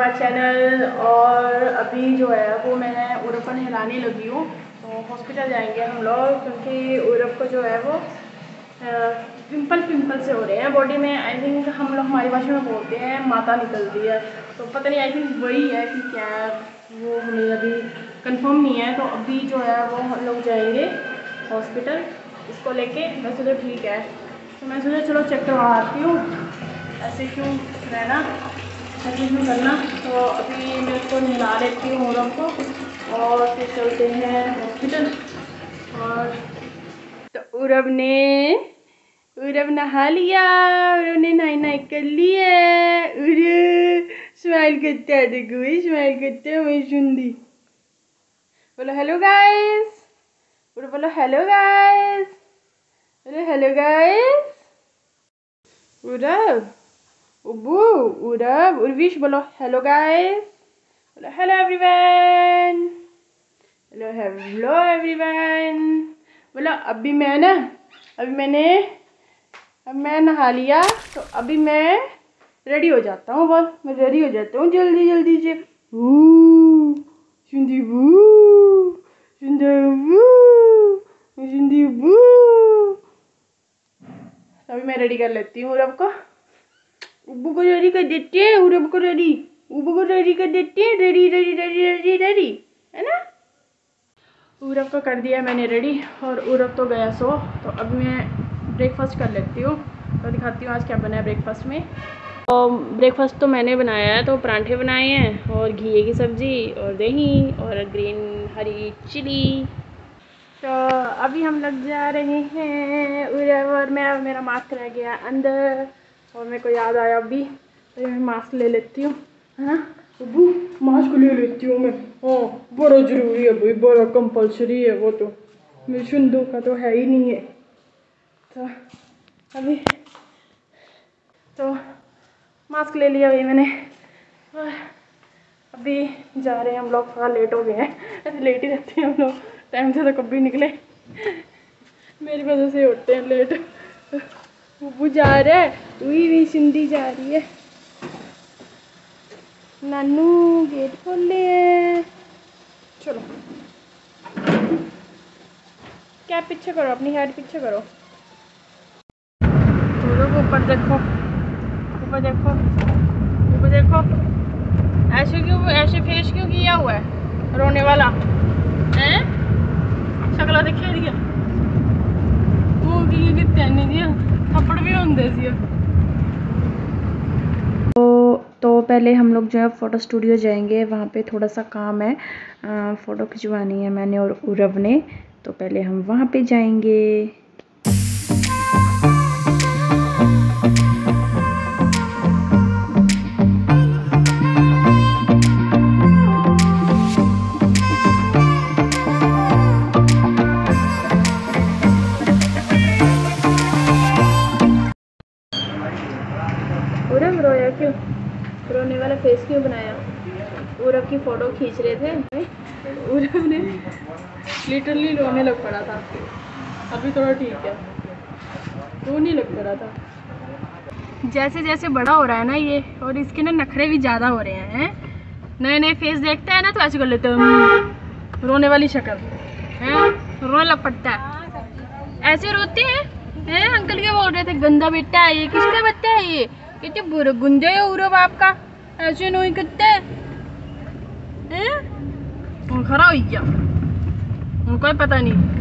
My channel. और अभी जो है, वो मैं उर्फ़ पर नहलाने लगी हूँ। तो हॉस्पिटल जाएँगे हम लोग, क्योंकि उर्फ़ को जो है वो पिंपल पिंपल से हो रहे हैं बॉडी में। आई थिंक हम लोग हमारी भाषा में बोलते हैं, माता निकलती है। तो पता नहीं आई थिंक वही है कि क्या वो हमें अभी कंफर्म नहीं है। तो अभी जो है, वो हम लोग जाएँगे हॉस्पिटल इसको लेके मैं सोचा ठीक है। तो मैं सोचा चलो चेक करवाती हूँ। ऐसे क्यों रहना? ऐसे क्यों करना। तो अभी मैं इसको नहला लेती हूँ औरत को और फिर चलते हैं हॉस्पिटल और तो उरब ने उरब नहा लिया उरब ने नहाई नहाई कर लिया उरब स्माइल करते हैं, देखो स्माइल करते हैं मैं सुंदी। बोलो हेलो गाइस उरब बोलो हेलो गाइस बोलो हेलो गाइस उरब उरब उर्विश बोलो हेलो गाइस बोलो hello everyone hello hello everyone बोलो अभी मैं ना अभी मैंने अब मैं नहा लिया तो अभी मैं रेडी हो जाता हूँ बस मैं रेडी हो जाता हूँ जल्दी जल्दी से सिंधी बू सिंधी बू अभी मैं रेडी कर लेती हूँ उरब को को रेडी कर देते हैं उरब को रेडी उब्बू को रेडी कर देते हैं ready ready ready ready ready है ना उरब को कर दिया मैंने रेडी और उरब तो गया सो तो अब मैं ब्रेकफास्ट कर लेती हूँ तो दिखाती हूँ आज क्या बना है ब्रेकफास्ट में तो ब्रेकफास्ट तो मैंने बनाया है तो परांठे बनाए हैं और घी की सब्ज़ी और दही और ग्रीन हरी चिली तो अभी हम लग जा रहे हैं उरब और मैं मेरा मास्क रह गया अंदर और मेरे को याद आया अभी तो मैं मास्क ले लेती हूँ, है ना? अबू मास्क ले लेती हूँ मैं। हाँ बड़ा ज़रूरी है भाई, बड़ा कंपलसरी है वो तो। मेरे सुंदू का तो है ही नहीं है। तो अभी तो मास्क ले लिया अभी मैंने। और अभी जा रहे हैं हम लोग, थोड़ा लेट हो गए हैं। ऐसे लेट ही रहते हैं हम लोग। टाइम से तो कभी निकले। मेरी वजह से उठते हैं लेट वो जा रहा है। वही सिंधी जा रही है। नानू गेट खोले ले चलो। क्या पीछे करो? अपनी हेड पीछे करो। ऊपर देखो। ऊपर देखो। ऊपर देखो। ऐसे क्यों ऐसे फेस क्यों किया हुआ है? रोने वाला। हैं? शक्ल दिखे दिया वो की कितने नहीं दिया थप्पड़ भी होंगे तो तो पहले हम लोग जो है फ़ोटो स्टूडियो जाएँगे, वहाँ पे थोड़ा सा काम है। फ़ोटो खिंचवानी है मैंने और उरव ने तो पहले हम वहाँ पे जाएँगे। रोने वाला फेस क्यों बनाया? उरव की फ़ोटो खींच रहे थे। उरव ने लिटरली रोने लग पड़ा था। अभी थोड़ा ठीक है। रोने लग पड़ा था। जैसे जैसे बड़ा हो रहा है ना ये, और इसके ना नखरे भी ज़्यादा हो रहे हैं नए नए फेस देखते हैं ना तो ऐसे कर लेते हैं रोने वाली शक्ल, है? रोने लग पड़ता है। ऐसे रोते हैं? हैं? अंकल क्या बोल रहे थे? गंदा बेटा है ये, किसका बच्चा है ये? कितने बुरे गुंजे है बाप का ऐसे नहीं करते. हैं? खरा हो गया. उनको पता नहीं.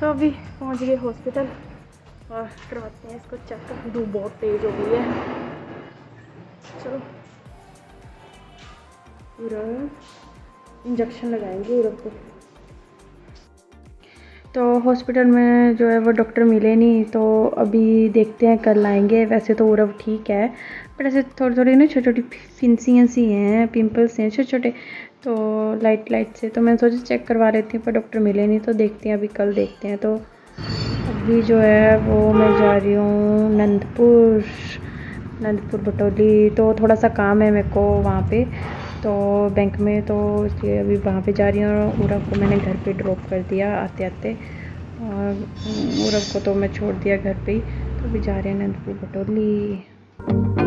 तो अभी पहुँच गए हॉस्पिटल और करवाते हैं इसको चेक धूप बहुत तेज़ हो गई है। चलो। पूरा इंजेक्शन लगाएँगे उरब को। तो हॉस्पिटल में जो है वो डॉक्टर मिले नहीं तो अभी देखते हैं, कल आएँगे। वैसे तो उरब ठीक है बट ऐसे थोड़ी थोड़ी ना छोटी छोटी फिंसियाँ सी हैं पिंपल्स हैं छोटे छोटे तो लाइट लाइट से तो मैंने सोचा चेक करवा लेती हूँ, पर डॉक्टर मिले नहीं तो देखते हैं, अभी कल देखते हैं। तो अभी जो है वो मैं जा रही हूँ नंदपुर नंदपुर बटोली। तो थोड़ा सा काम है मेरे को वहाँ पे। तो बैंक में तो इसलिए अभी वहाँ पे जा रही हूँ और उरब को मैंने घर पे ड्रॉप कर दिया आते आते। और उरब को तो मैं छोड़ दिया घर पे ही। तो अभी जा रहे हैं नंदपुर बटोली।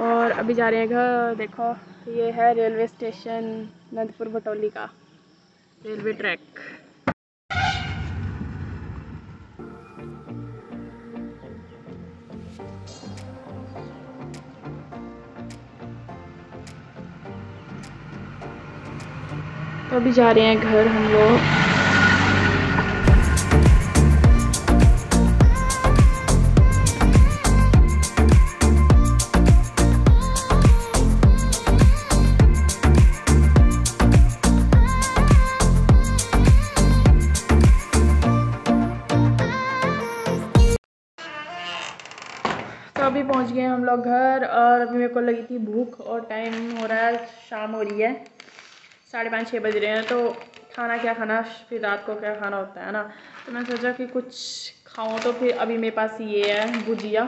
और अभी जा रहे हैं घर, देखो, ये है रेलवे स्टेशन नंदपुर बटौली का, रेलवे ट्रैक। तो अभी जा रहे हैं घर हम लोग। लोग घर और अभी मेरे को लगी थी भूख और टाइम हो रहा है, शाम हो रही है। साढ़े पाँच छः बज रहे हैं तो खाना क्या खाना, फिर रात को क्या खाना होता है ना? तो मैं सोचा कि कुछ खाऊं तो फिर अभी मेरे पास ये है भुजिया।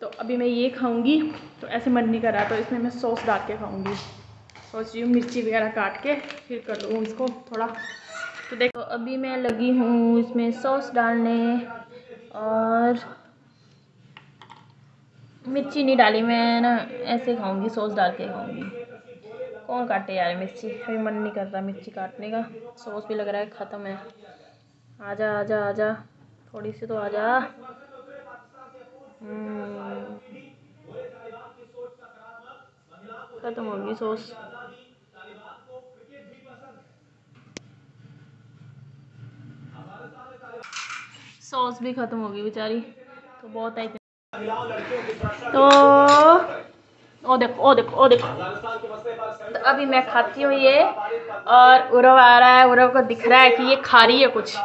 तो अभी मैं ये खाऊँगी तो ऐसे मन नहीं कर रहा तो इसमें मैं सॉस डाल के खाऊँगी। सोच रही हूँ मिर्ची वगैरह काट के फिर कर लूँ इसको थोड़ा। तो देखो, अभी मैं लगी हूँ इसमें सॉस डालने और मिर्ची नहीं डाली, मैं ना ऐसे खाऊँगी, सॉस डाल के खाऊँगी। कौन काटे यार मिर्ची? अभी मन नहीं कर रहा मिर्ची काटने का। सॉस भी लग रहा है, ख़त्म है। आजा आजा आजा। थोड़ी सी तो आजा। हम्म। ख़त्म होगी सॉस। सॉस भी ख़त्म होगी बेचारी। तो बहुत आई तो ओ देखो ओ देखो ओ देखो। तो अभी मैं खाती हूँ ये, और उरव आ रहा है, उरव को दिख रहा है कि ये खा रही है कुछ।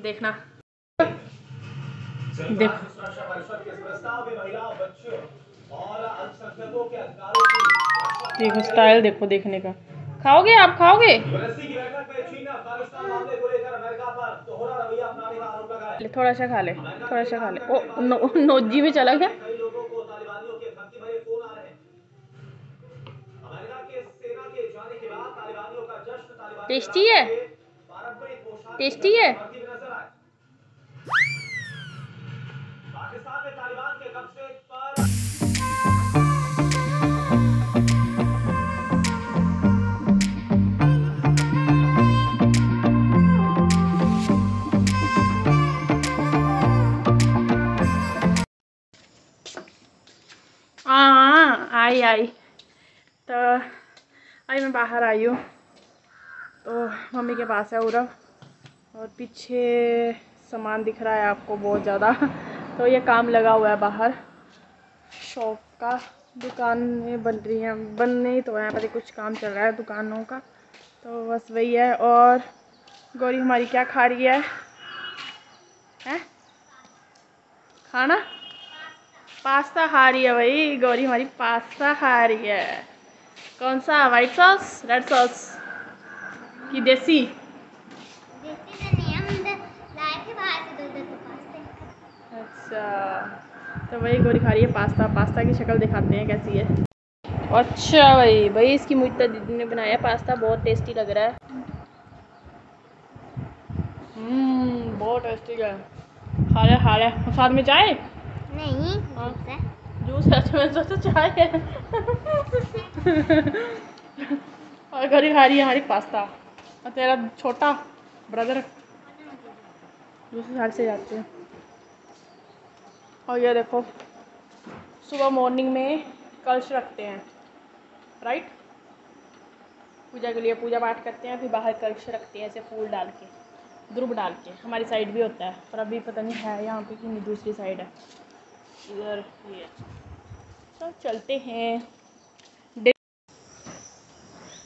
देखना। देखो। देखो स्टाइल देखो देखने का। खाओगे आप? खाओगे? ले थोड़ा सा खा ले थोड़ा सा खा ले। ओ नो, नोजी में चला गया। टेस्टी है? टेस्टी है? हाँ आई आई। तो अभी मैं बाहर आई हूँ। तो मम्मी के पास है उरव और पीछे सामान दिख रहा है आपको बहुत ज़्यादा। तो ये काम लगा हुआ है बाहर। शॉप का दुकान में बन रही है। बन नहीं तो यहाँ पर कुछ काम चल रहा है दुकानों का। तो बस वही है। और गौरी हमारी क्या खा रही है? हैं? खाना? पास्ता खा रही है भाई गौरी हमारी पास्ता खा रही है। कौन सा? वाइट सॉस रेड सॉस की देसी? तो, अच्छा, तो वही गोरी खा रही है पास्ता। पास्ता की शक्ल दिखाते हैं कैसी है। अच्छा भाई भाई इसकी मुझता दीदी ने बनाया पास्ता बहुत टेस्टी लग रहा है। हम्म बहुत टेस्टी है। खा रहे खा रहे। साथ में चाय? नहीं हाँ। जूस है। तो मैं सोचा चाय है। और गरी खा रही है हमारी पास्ता। और तेरा छोटा ब्रदर दूसरी साइड से जाते हैं। और ये देखो सुबह मॉर्निंग में कलश रखते हैं राइट पूजा के लिए पूजा पाठ करते हैं फिर बाहर कलश रखते हैं ऐसे फूल डाल के ध्रुव डाल के। हमारी साइड भी होता है पर अभी पता नहीं है यहाँ पे कि नहीं दूसरी साइड है। इधर ये तो चलते हैं।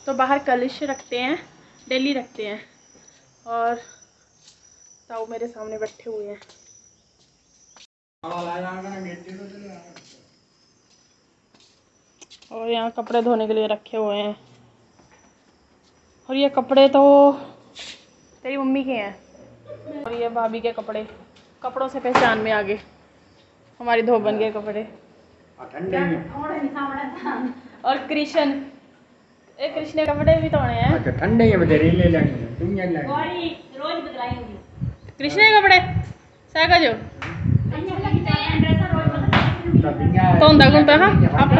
तो बाहर कलश रखते हैं, डेली रखते हैं। और ताऊ मेरे सामने बैठे हुए हैं। और यहाँ कपड़े धोने के लिए रखे हुए हैं। और ये कपड़े तो तेरी मम्मी के हैं। और ये भाभी के कपड़े, कपड़ों से पहचान में आगे। हमारी धोबन के कपड़े। और कृष्ण ए कृष्ण के कपड़े भी धोने हैं। अच्छा ठंडे ही बतेरी ले लेंगे तुम ये लेंगे कृष्ण के कपड़े सागा जो। धोंदा कौन हाँ आप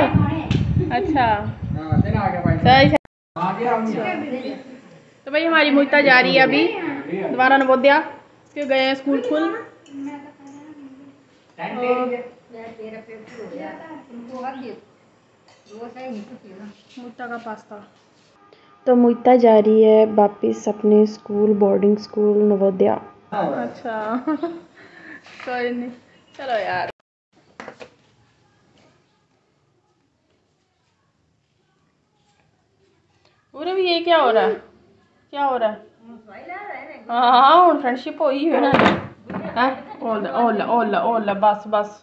अच्छा हाँ। आगे भाई। सही से तो भाई हमारी मुहिता जा रही है अभी। दोबारा नवोदया के गए हैं स्कूल खुल मुहिता का पास्ता तो मुहिता जा रही है वापिस अपने स्कूल बोर्डिंग स्कूल नवोदया। अच्छा। कोई नहीं। चलो यार। ये क्या हो रहा है? क्या हो रहा है? हाँ हूँ फ्रेंडशिप हो ही है ना। ओला ओला ओला ओला बस बस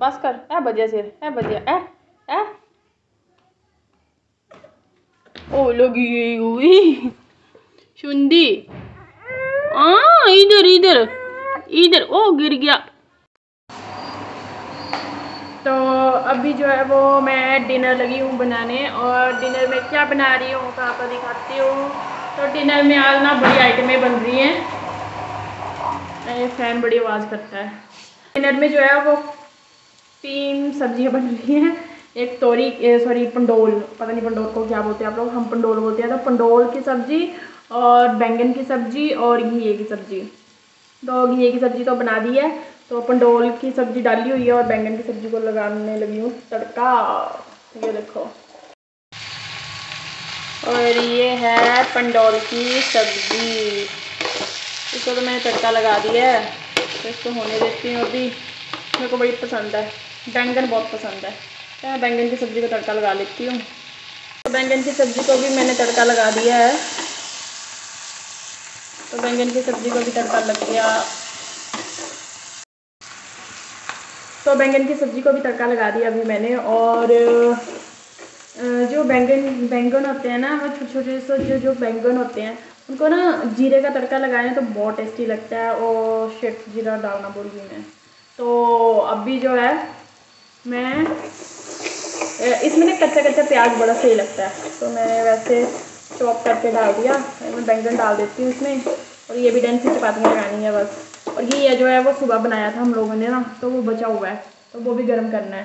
बस कर ए बजिया सिर ए बजिया ए ए ओ लगी हुई शुंदी हाँ इधर इधर इधर ओ गिर गया तो अभी जो है वो मैं डिनर लगी हूँ बनाने और डिनर में क्या बना रही हूँ कहाँ पर दिखाती हूँ। तो डिनर में आज ना बड़ी आइटमें बन रही हैं। फ़ैन बड़ी आवाज़ करता है। डिनर में जो है वो तीन सब्ज़ियाँ बन रही हैं। एक तोरी सॉरी पंडोल, पता नहीं पंडोल को क्या बोलते हैं आप लोग, हम पंडोल बोलते हैं। तो पंडोल की सब्ज़ी और बैंगन की सब्ज़ी और घिए की सब्ज़ी। तो घिए की सब्ज़ी तो बना दी है। तो पंडोल की सब्ज़ी डाली हुई है और बैंगन की सब्ज़ी को लगाने लगी हूँ। तड़का, ये देखो। और ये है पंडोल की सब्ज़ी। इसको तो मैंने तड़का लगा दिया है। तो इसको होने देती हूँ अभी। मेरे को बड़ी पसंद है। बैंगन बहुत पसंद है। तो मैं बैंगन की सब्ज़ी को तड़का लगा लेती हूँ। तो बैंगन की सब्ज़ी को भी मैंने तड़का लगा दिया है। तो बैंगन की सब्ज़ी को भी तड़का लग गया। तो बैंगन की सब्ज़ी को भी तड़का लगा दिया अभी मैंने और जो बैंगन बैंगन होते हैं ना, वो छोटे छोटे जो जो बैंगन होते हैं उनको ना जीरे का तड़का लगाएँ तो बहुत टेस्टी लगता है और शेट जीरा डालना भूल गई मैं। तो अभी जो है, मैं इसमें ना कच्चा कच्चा प्याज बड़ा सही लगता है। तो मैंने वैसे चॉप करके डाल दिया। मैं बैंगन डाल देती हूँ इसमें और ये भी डन सी चपातियाँ लगानी है बस। और ये जो है वो सुबह बनाया था हम लोगों ने ना तो वो बचा हुआ है। तो वो भी गर्म करना है।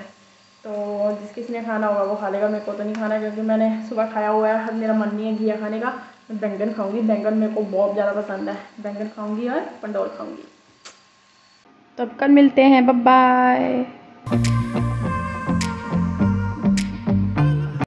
तो जिस किसी ने खाना होगा वो खा लेगा, मेरे को तो नहीं खाना क्योंकि मैंने सुबह खाया हुआ है। मेरा मन नहीं है घिया खाने का। मैं बैंगन खाऊँगी। बैंगन मेरे को बहुत ज़्यादा पसंद है। बैंगन खाऊँगी और पंडोल खाऊँगी। तब कल मिलते हैं। बाय